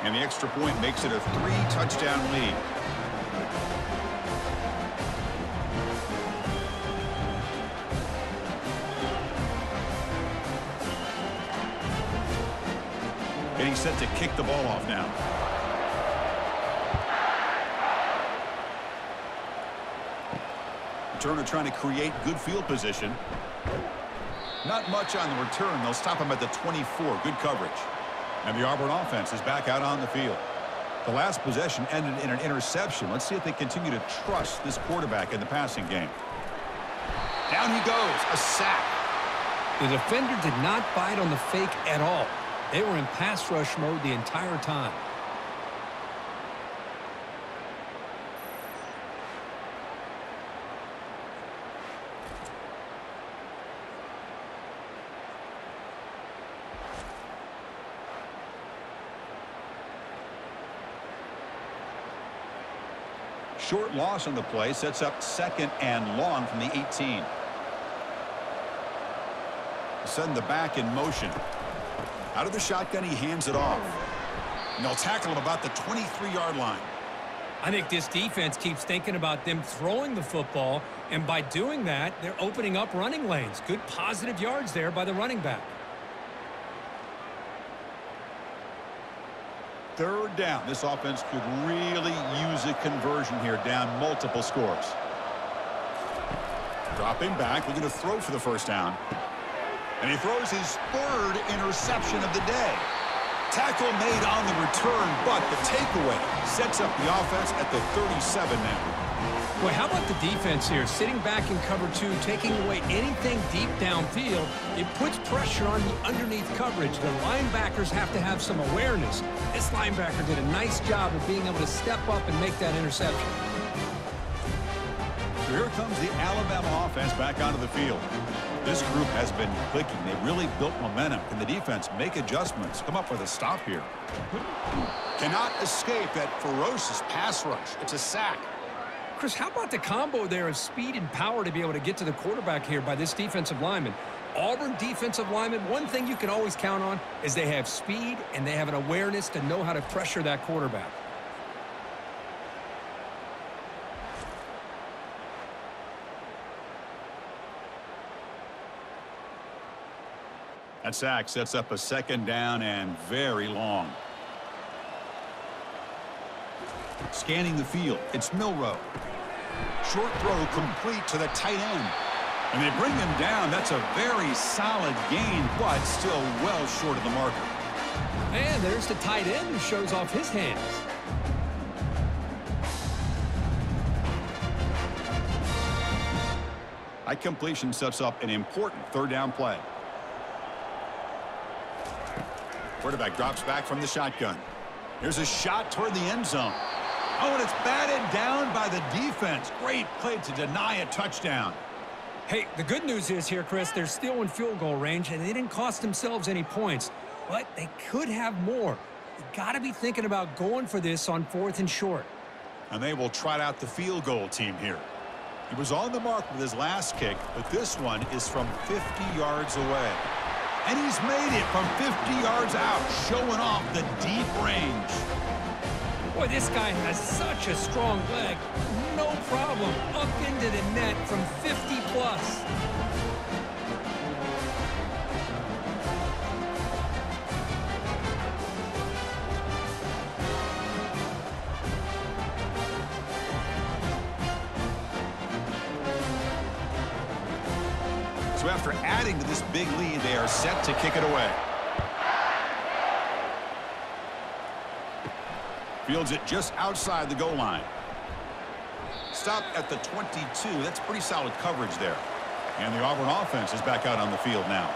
And the extra point makes it a three-touchdown lead. Getting set to kick the ball off now. Trying to create good field position. Not much on the return. They'll stop him at the 24. Good coverage. And the Auburn offense is back out on the field. The last possession ended in an interception. Let's see if they continue to trust this quarterback in the passing game. Down he goes. A sack. The defender did not bite on the fake at all. They were in pass rush mode the entire time. Short loss on the play sets up second and long from the 18. Send the back in motion. Out of the shotgun, he hands it off. And they'll tackle him about the 23-yard line. I think this defense keeps thinking about them throwing the football, and by doing that, they're opening up running lanes. Good positive yards there by the running back. Third down. This offense could really use a conversion here, down multiple scores. Dropping back, looking to throw for the first down. And he throws his third interception of the day. Tackle made on the return, but the takeaway sets up the offense at the 37 now. Boy, how about the defense here? Sitting back in cover two, taking away anything deep downfield. It puts pressure on the underneath coverage. The linebackers have to have some awareness. This linebacker did a nice job of being able to step up and make that interception. So here comes the Alabama offense back onto the field. This group has been clicking. They really built momentum. Can the defense make adjustments? Come up with a stop here. Cannot escape that ferocious pass rush. It's a sack. Chris, how about the combo there of speed and power to be able to get to the quarterback here by this defensive lineman? Auburn defensive lineman, one thing you can always count on is they have speed and they have an awareness to know how to pressure that quarterback. That sack sets up a second down and very long. Scanning the field, it's Milroe. Short throw complete to the tight end. And they bring him down. That's a very solid gain, but still well short of the marker. And there's the tight end who shows off his hands. That completion sets up an important third down play. Quarterback drops back from the shotgun. Here's a shot toward the end zone. Oh, and it's batted down by the defense. Great play to deny a touchdown. Hey, the good news is here, Chris, they're still in field goal range, and they didn't cost themselves any points. But they could have more. You got to be thinking about going for this on fourth and short. And they will trot out the field goal team here. He was on the mark with his last kick, but this one is from 50 yards away. And he's made it from 50 yards out, showing off the deep range. Boy, this guy has such a strong leg. No problem. Up into the net from 50 plus. So after adding to this big lead, they are set to kick it away. Fields it just outside the goal line. Stop at the 22. That's pretty solid coverage there. And the Auburn offense is back out on the field now.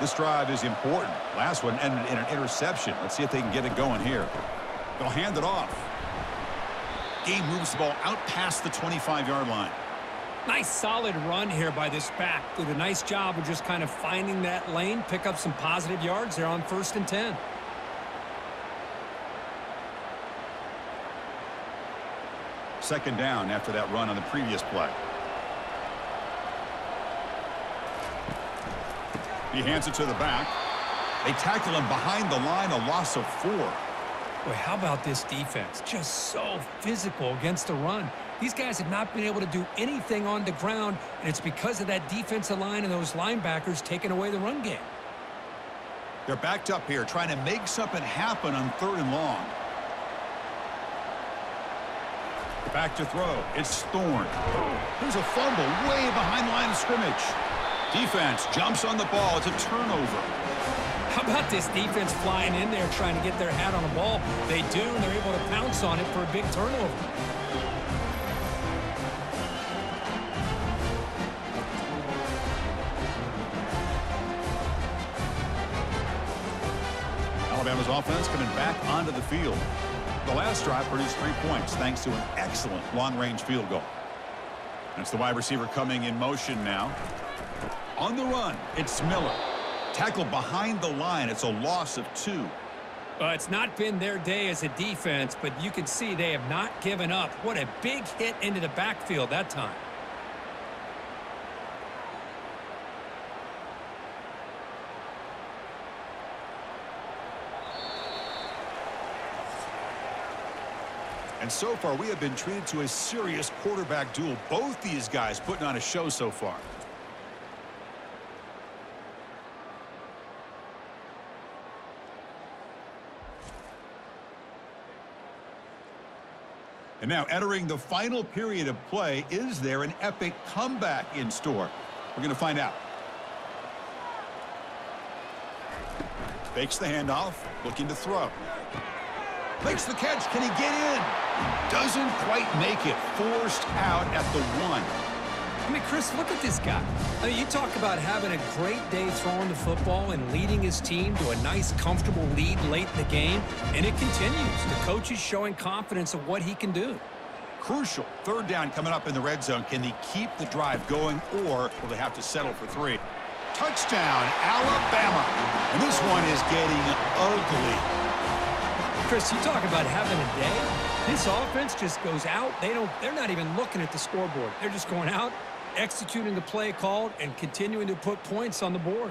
This drive is important. Last one ended in an interception. Let's see if they can get it going here. They'll hand it off. Game moves the ball out past the 25-yard line. Nice solid run here by this back. Did a nice job of just kind of finding that lane, pick up some positive yards there on first and 10. Second down after that run on the previous play. He hands it to the back. They tackle him behind the line, a loss of four. Boy, how about this defense? Just so physical against the run. These guys have not been able to do anything on the ground, and it's because of that defensive line and those linebackers taking away the run game. They're backed up here, trying to make something happen on third and long. Back to throw. It's Thorne. There's a fumble way behind the line of scrimmage. Defense jumps on the ball. It's a turnover. How about this defense flying in there trying to get their hat on the ball? They do, and they're able to pounce on it for a big turnover. Alabama's offense coming back onto the field. The last drive produced three points thanks to an excellent long-range field goal. That's the wide receiver coming in motion now. On the run, it's Miller. Tackled behind the line. It's a loss of two. Uh, it's not been their day as a defense, but you can see they have not given up. What a big hit into the backfield that time. And so far, we have been treated to a serious quarterback duel. Both these guys putting on a show so far. And now entering the final period of play, is there an epic comeback in store? We're going to find out. Fakes the handoff, looking to throw. Makes the catch. Can he get in? Doesn't quite make it. Forced out at the one. I mean, Chris, look at this guy. I mean, you talk about having a great day throwing the football and leading his team to a nice, comfortable lead late in the game, and it continues. The coach is showing confidence of what he can do. Crucial. Third down coming up in the red zone. Can they keep the drive going, or will they have to settle for three? Touchdown, Alabama. And this one is getting ugly. Chris, you talk about having a day. This offense just goes out. They don't. They're not even looking at the scoreboard. They're just going out, executing the play called, and continuing to put points on the board.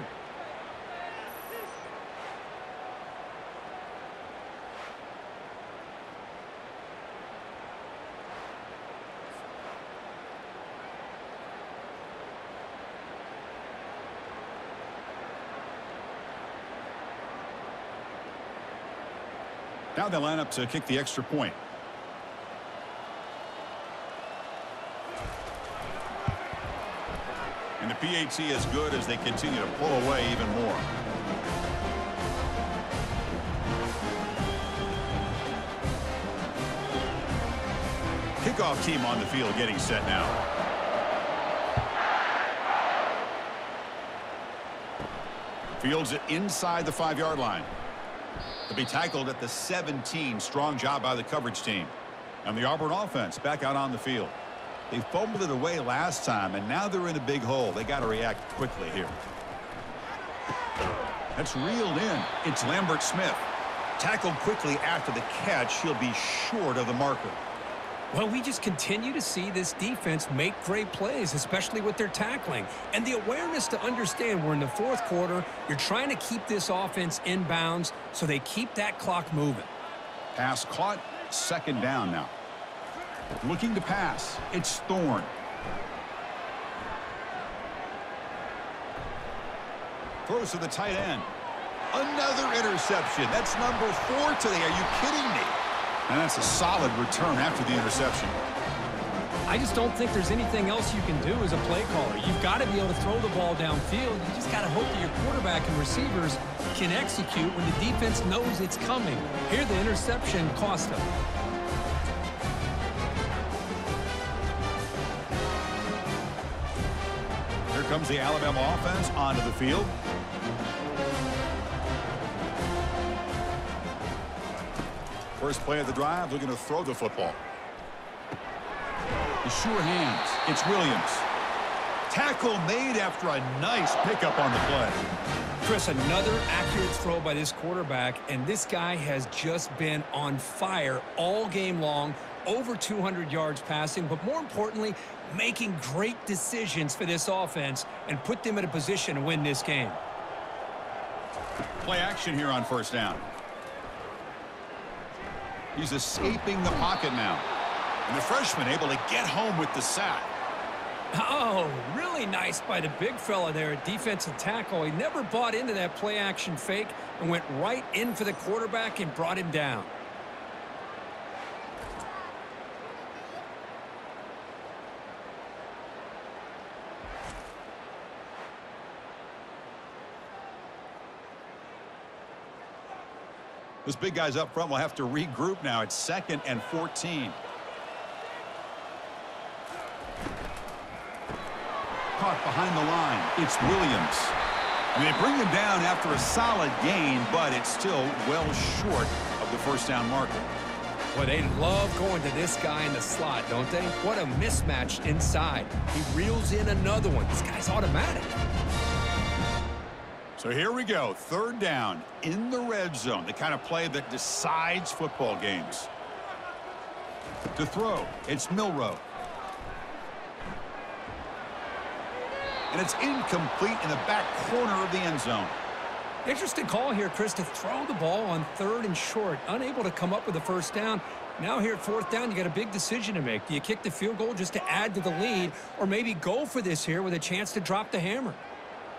Now they line up uh, to kick the extra point. PAT is good as they continue to pull away even more. Kickoff team on the field getting set now. Fields it inside the five-yard line. To be tackled at the 17. Strong job by the coverage team. And the Auburn offense back out on the field. They fumbled it away last time, and now they're in a big hole. They got to react quickly here. That's reeled in. It's Lambert Smith. Tackled quickly after the catch. He'll be short of the marker. Well, we just continue to see this defense make great plays, especially with their tackling. And the awareness to understand we're in the fourth quarter, you're trying to keep this offense in bounds so they keep that clock moving. Pass caught, second down now. Looking to pass, it's Thorne. Throws to the tight end. Another interception. That's number four today. Are you kidding me? And that's a solid return after the interception. I just don't think there's anything else you can do as a play caller. You've got to be able to throw the ball downfield. You just got to hope that your quarterback and receivers can execute when the defense knows it's coming. Here, the interception cost them. The Alabama offense onto the field. First play of the drive, looking to throw the football. The sure hands. It's Williams. Tackle made after a nice pickup on the play. Chris, another accurate throw by this quarterback, and this guy has just been on fire all game long, over 200 yards passing, but more importantly, making great decisions for this offense and put them in a position to win this game. Play action here on first down. He's escaping the pocket now. And the freshman able to get home with the sack. Oh, really nice by the big fella there defensive tackle. He never bought into that play action fake and went right in for the quarterback and brought him down. Those big guys up front will have to regroup now. It's second and 14. Caught behind the line. It's Williams. And they bring him down after a solid gain, but it's still well short of the first down marker. Well, they love going to this guy in the slot, don't they? What a mismatch inside. He reels in another one. This guy's automatic. So here we go. Third down in the red zone. The kind of play that decides football games. To throw, it's Milroe. And it's incomplete in the back corner of the end zone. Interesting call here, Chris, to throw the ball on third and short. Unable to come up with a first down. Now here at fourth down, you got a big decision to make. Do you kick the field goal just to add to the lead or maybe go for this here with a chance to drop the hammer?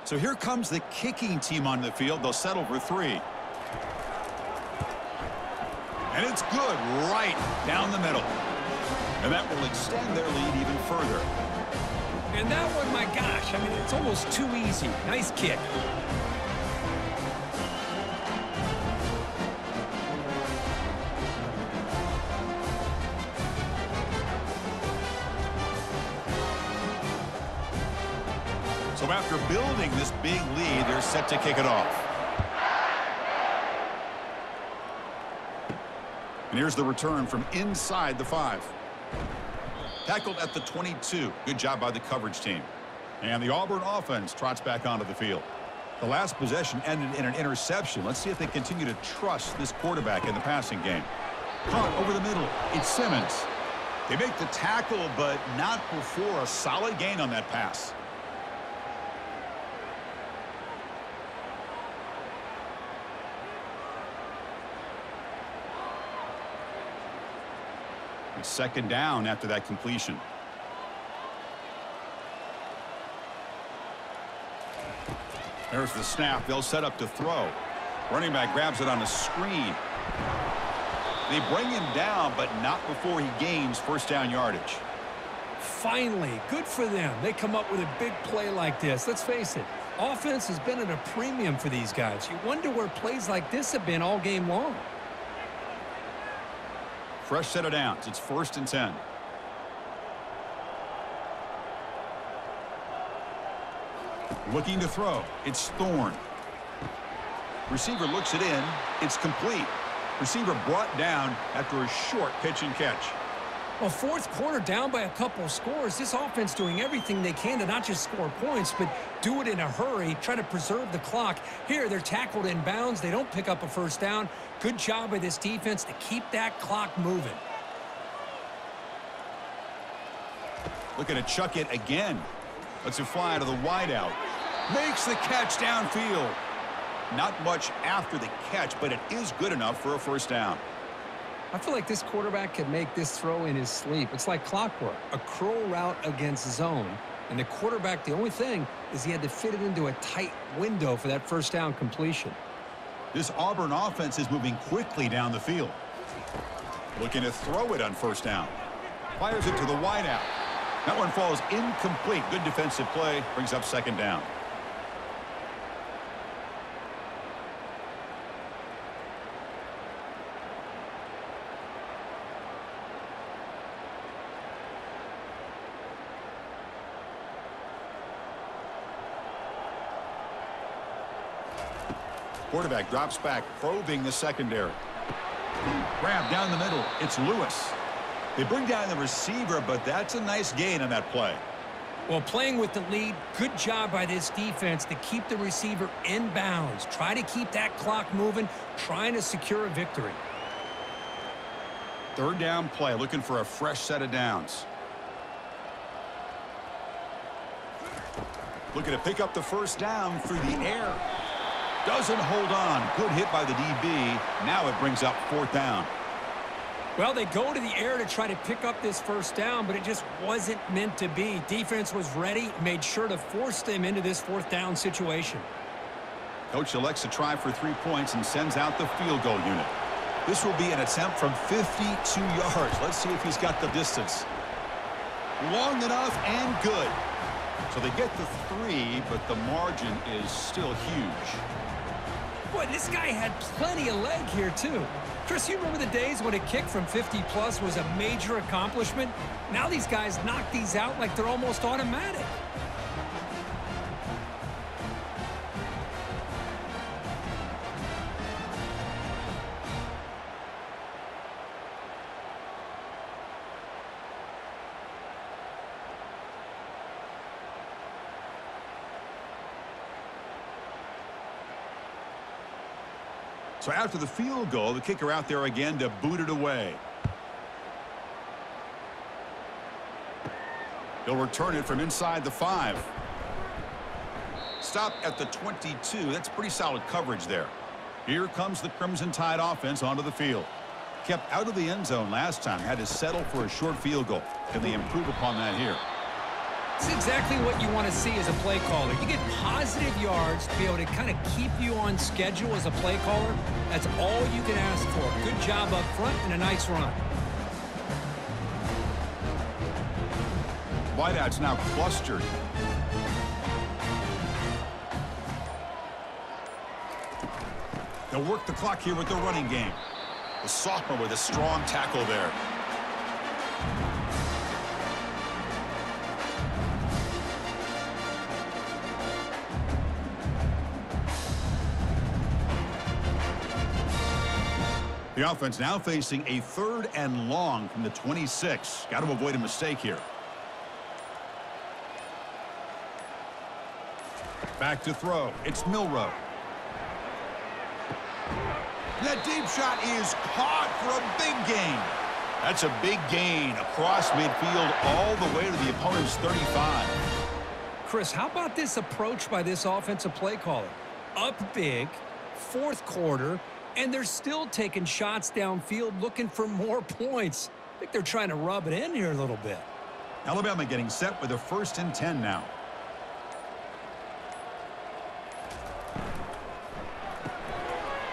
So here comes the kicking team on the field. They'll settle for three. And it's good right down the middle. And that will extend their lead even further. And that one, my gosh, I mean, it's almost too easy. Nice kick. So after building this big lead, they're set to kick it off. And here's the return from inside the five. Tackled at the 22. Good job by the coverage team. And the Auburn offense trots back onto the field. The last possession ended in an interception. Let's see if they continue to trust this quarterback in the passing game. Over the middle. It's Simmons. They make the tackle, but not before a solid gain on that pass. It's second down after that completion. There's the snap. They'll set up to throw. Running back grabs it on the screen. They bring him down, but not before he gains first down yardage. Finally, good for them. They come up with a big play like this. Let's face it, offense has been at a premium for these guys. You wonder where plays like this have been all game long. Fresh set of downs. It's first and 10. Looking to throw. It's Thorne. Receiver looks it in. It's complete. Receiver brought down after a short pitch and catch. Well, fourth quarter down by a couple scores. This offense doing everything they can to not just score points, but do it in a hurry, try to preserve the clock. Here, they're tackled in bounds. They don't pick up a first down. Good job by this defense to keep that clock moving. Looking to chuck it again. Lets it fly out of the wideout. Makes the catch downfield. Not much after the catch, but it is good enough for a first down. I feel like this quarterback could make this throw in his sleep. It's like clockwork, a curl route against zone. And the quarterback, the only thing is he had to fit it into a tight window for that first down completion. This Auburn offense is moving quickly down the field. Looking to throw it on first down. Fires it to the wideout. That one falls incomplete. Good defensive play. Brings up second down. Quarterback drops back, probing the secondary. Grab down the middle. It's Lewis. They bring down the receiver, but that's a nice gain on that play. Well, playing with the lead, good job by this defense to keep the receiver in bounds. Try to keep that clock moving, trying to secure a victory. Third down play, looking for a fresh set of downs. Looking to pick up the first down through the air. Doesn't hold on. Good hit by the DB. Now it brings up fourth down. Well, they go to the air to try to pick up this first down, but it just wasn't meant to be. Defense was ready, made sure to force them into this fourth down situation. Coach elects to try for three points and sends out the field goal unit. This will be an attempt from 52 yards. Let's see if he's got the distance. Long enough and good. So they get the three, but the margin is still huge. Boy, this guy had plenty of leg here, too. Chris, you remember the days when a kick from 50-plus was a major accomplishment? Now these guys knock these out like they're almost automatic. So after the field goal, the kicker out there again to boot it away. He'll return it from inside the five. Stop at the 22. That's pretty solid coverage there. Here comes the Crimson Tide offense onto the field. Kept out of the end zone last time. Had to settle for a short field goal. Can they improve upon that here? It's exactly what you want to see as a play caller. You get positive yards to be able to kind of keep you on schedule as a play caller. That's all you can ask for. Good job up front and a nice run. Wideout's now clustered. They'll work the clock here with the running game. The sophomore with a strong tackle there. The offense now facing a third and long from the 26. Got to avoid a mistake here. Back to throw. It's Milroe. That deep shot is caught for a big gain. That's a big gain across midfield all the way to the opponent's 35. Chris, how about this approach by this offensive play caller? Up big, fourth quarter, and they're still taking shots downfield looking for more (laughs) points. I think they're trying to rub it in here a little bit. Alabama getting set with a first and 10 now.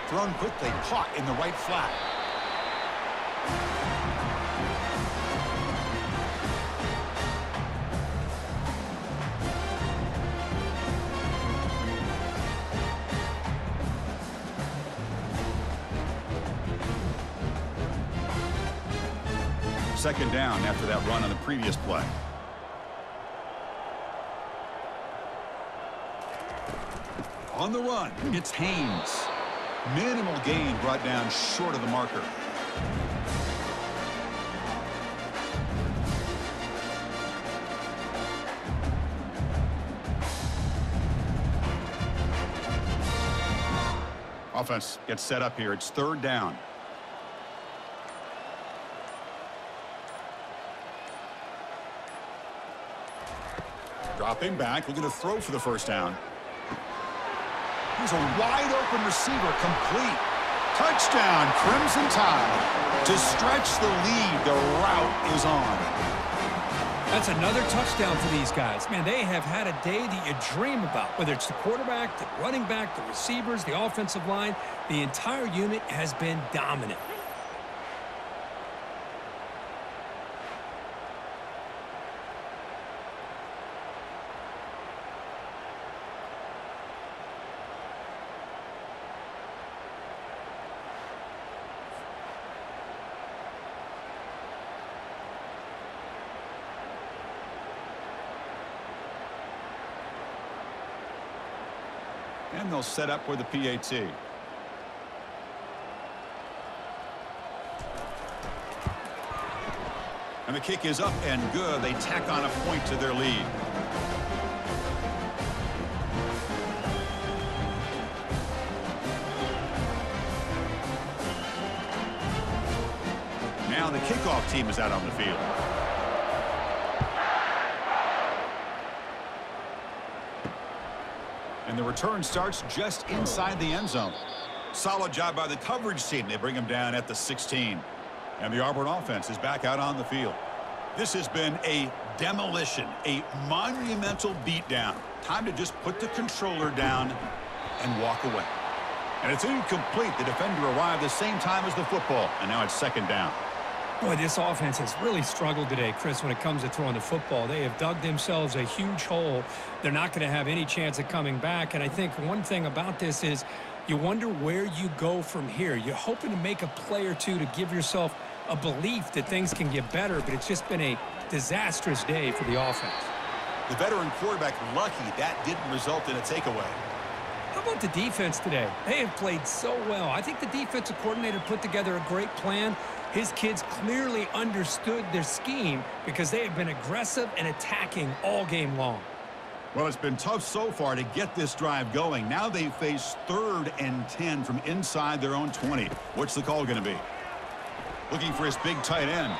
Thrown quickly, caught in the right flat. Second down after that run on the previous play. On the run, it's Haynes. Minimal gain brought down short of the marker. Offense gets set up here. It's third down. Back, looking to throw for the first down. He's a wide open receiver, complete. Touchdown, Crimson Tide. To stretch the lead, the route is on. That's another touchdown for these guys. Man, they have had a day that you dream about, whether it's the quarterback, the running back, the receivers, the offensive line. The entire unit has been dominant. They'll set up for the PAT. And the kick is up and good. They tack on a point to their lead. Now the kickoff team is out on the field. And the return starts just inside the end zone. Solid job by the coverage team. They bring him down at the 16. And the Auburn offense is back out on the field. This has been a demolition, a monumental beatdown. Time to just put the controller down and walk away. And it's incomplete. The defender arrived the same time as the football, and now it's second down. Boy, this offense has really struggled today, Chris, when it comes to throwing the football. They have dug themselves a huge hole. They're not going to have any chance of coming back. And I think one thing about this is you wonder where you go from here. You're hoping to make a play or two to give yourself a belief that things can get better, but it's just been a disastrous day for the offense. The veteran quarterback lucky that didn't result in a takeaway. How about the defense today? They have played so well. I think the defensive coordinator put together a great plan. His kids clearly understood their scheme because they have been aggressive and attacking all game long. Well, it's been tough so far to get this drive going. Now they face third and 10 from inside their own 20. What's the call going to be? Looking for his big tight end.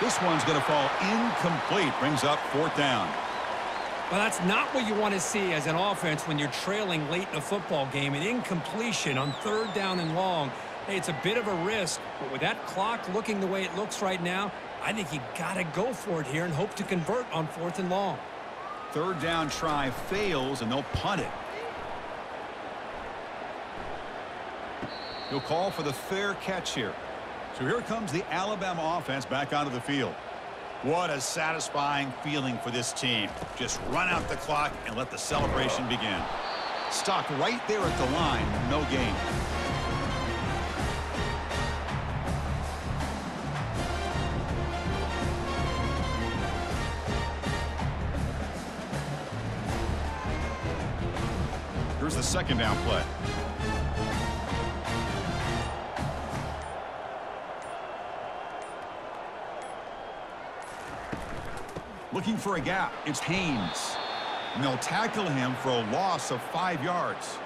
This one's going to fall incomplete. Brings up fourth down. Well, that's not what you want to see as an offense when you're trailing late in a football game. An incompletion on third down and long. Hey, it's a bit of a risk, but with that clock looking the way it looks right now, I think you got to go for it here and hope to convert on fourth and long. Third down try fails, and they'll punt it. He'll call for the fair catch here. So here comes the Alabama offense back onto the field. What a satisfying feeling for this team. Just run out the clock and let the celebration begin. Stopped right there at the line, no gain. Second down play. Looking for a gap. It's Haynes. And they'll tackle him for a loss of five yards.